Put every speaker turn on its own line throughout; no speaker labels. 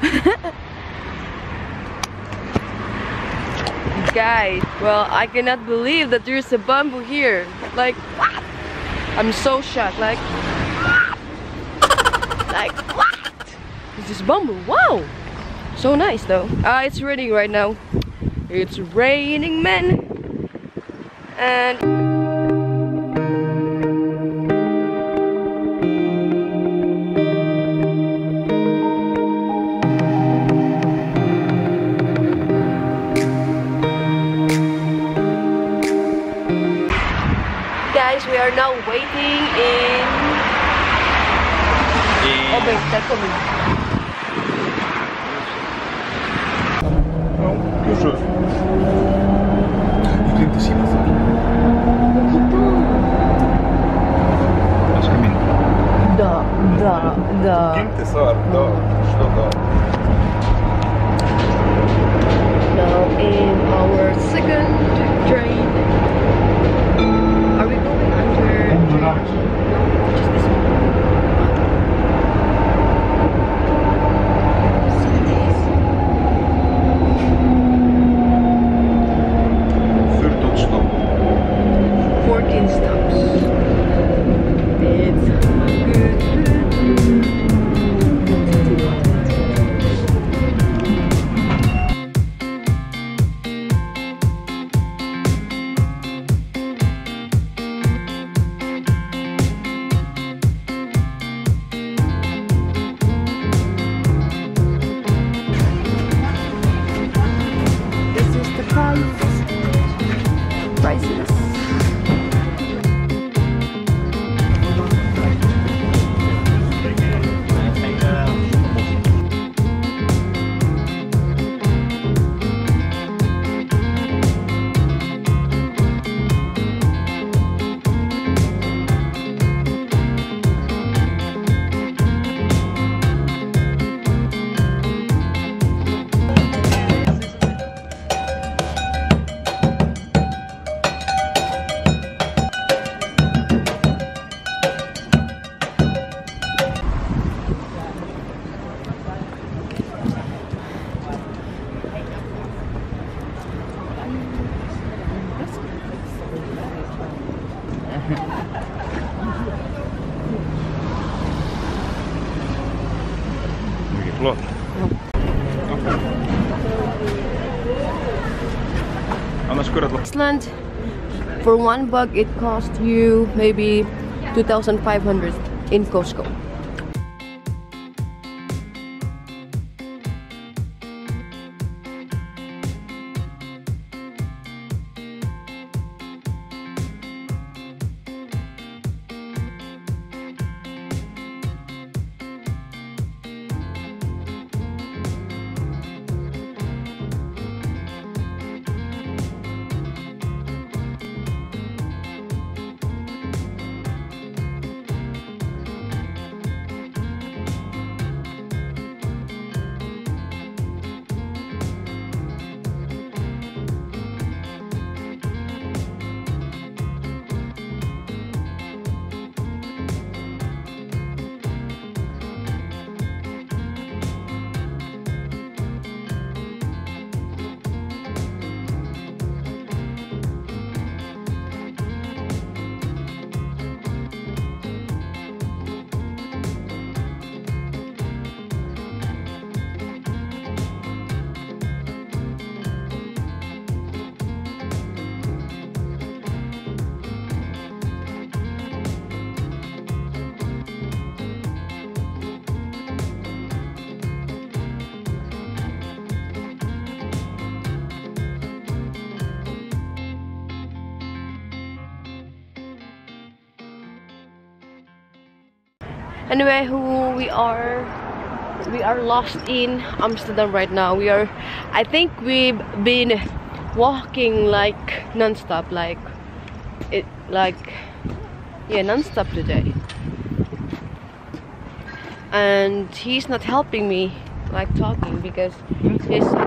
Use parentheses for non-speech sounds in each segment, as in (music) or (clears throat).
(laughs) Guys, well, I cannot believe that there's a bamboo here. Like, what? I'm so shocked. Like, like what? This is bamboo. Wow. So nice though. Uh, it's raining right now. It's raining men. And are now waiting in... Oh wait, they're coming. No, just
Mycket flott. Annars kurat
Iceland, for one bug, it cost you maybe 2,500 in Costco. Anyway, who we are we are lost in Amsterdam right now. We are I think we've been walking like non-stop like it like yeah non-stop today. And he's not helping me like talking because he's so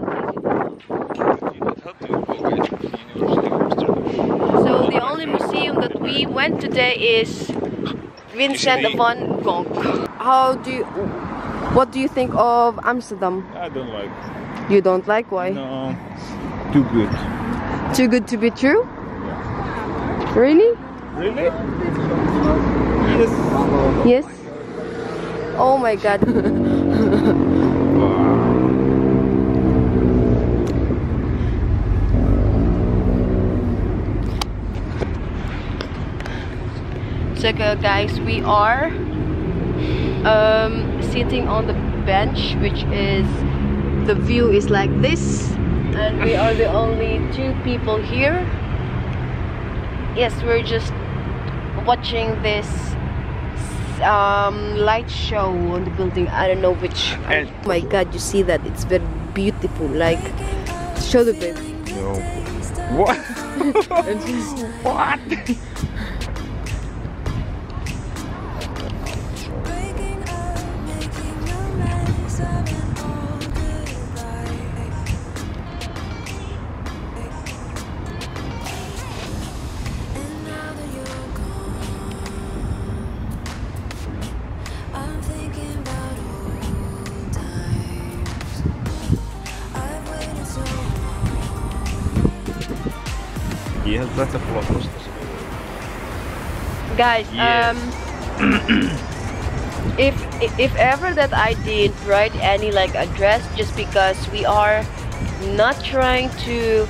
So the only museum that we went today is Vincent van Gogh. How do you What do you think of Amsterdam?
I don't like.
You don't like why?
No. Too good.
Too good to be true? Really?
Really? Yes.
Yes. Oh my god. (laughs) so uh, guys, we are um, sitting on the bench, which is the view is like this, and we are the only two people here. Yes, we're just watching this um, light show on the building. I don't know which.
And-
oh my god, you see that? It's very beautiful. Like, show the bit.
No. What? (laughs) (laughs) what? Ég held þetta flottast.
guys
Yes.
um (clears throat) if if ever that i did write any like address just because we are not trying to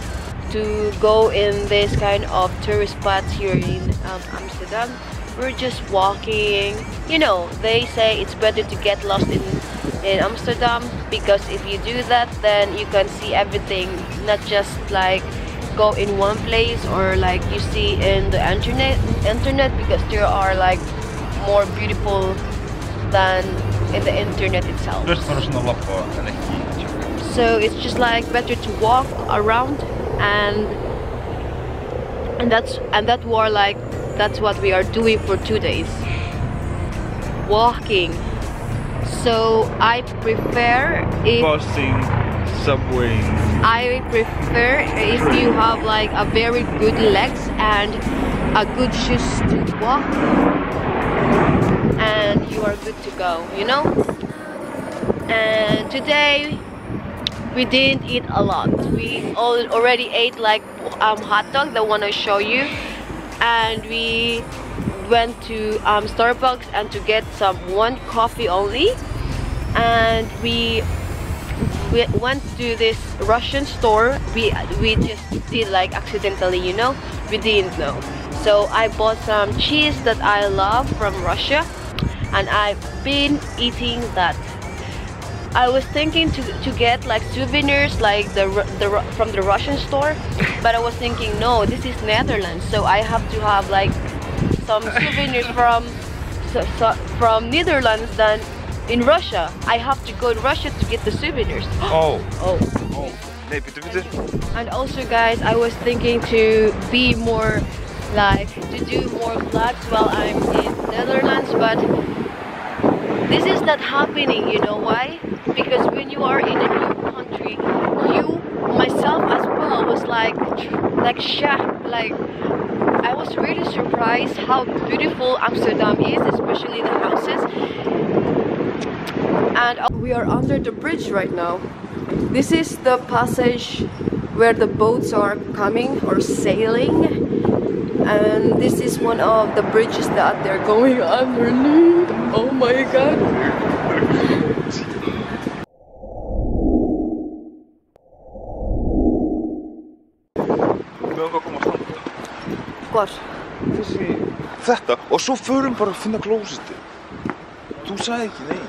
to go in this kind of tourist spots here in um, amsterdam we're just walking you know they say it's better to get lost in in amsterdam because if you do that then you can see everything not just like go in one place or like you see in the internet internet because there are like more beautiful than in the internet itself.
Just bara svona lappa en ekki
so it's just like better to walk around and and that's and that were like that's what we are doing for two days. Walking. So i prefer if
Busing, subwaying.
I prefer if you have like a very good legs and a good shoes to walk and you are good to go, you know? And today we didn't eat a lot. We all already ate like um, hot dog, the one I show you, and we went to um, Starbucks and to get some one coffee only, and we we went to this Russian store. We we just did like accidentally, you know. We didn't know. So I bought some cheese that I love from Russia, and I've been eating that. I was thinking to, to get like souvenirs like the, the from the Russian store, but I was thinking no, this is Netherlands, so I have to have like some souvenirs from so, so, from Netherlands than in Russia. I have to go to Russia to get the souvenirs. (gasps)
Oh.
Oh.
Oh. Nee, bitte, bitte.
And also guys, I was thinking to be more like to do more vlogs while I'm in Netherlands, but this is not happening, you know why? Because when you are in a new country, you myself as well was like like shocked, like I was really surprised how beautiful Amsterdam is, especially the houses. And we are under the bridge right now. This is the passage where the boats are coming or sailing. And this is one of the bridges that they're going underneath. Oh my god. Hvar?
Þessi, þetta. Og svo förum bara að finna klósiti. Þú sagði ekki nei.